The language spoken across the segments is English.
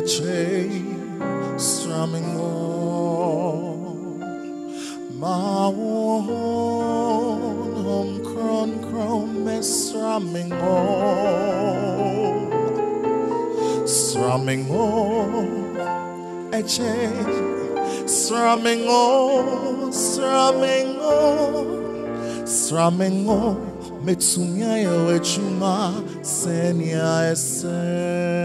a chain strumming on. My own home crown crown me strumming on. Strumming on. A chain strumming on strumming on. Strumming on. Metumia yewe chuma senia esen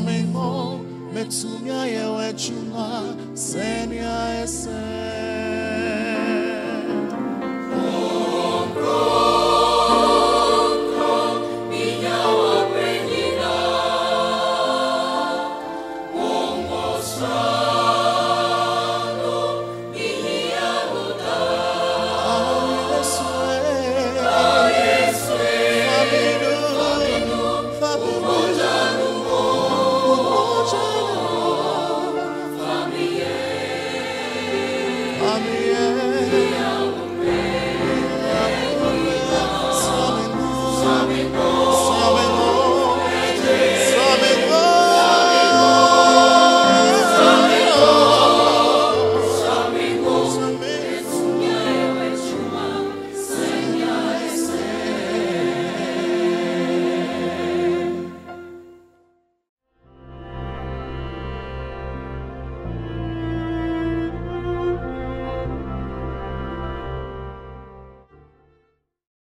mamengo metumia yewe chuma senia ese. Amen.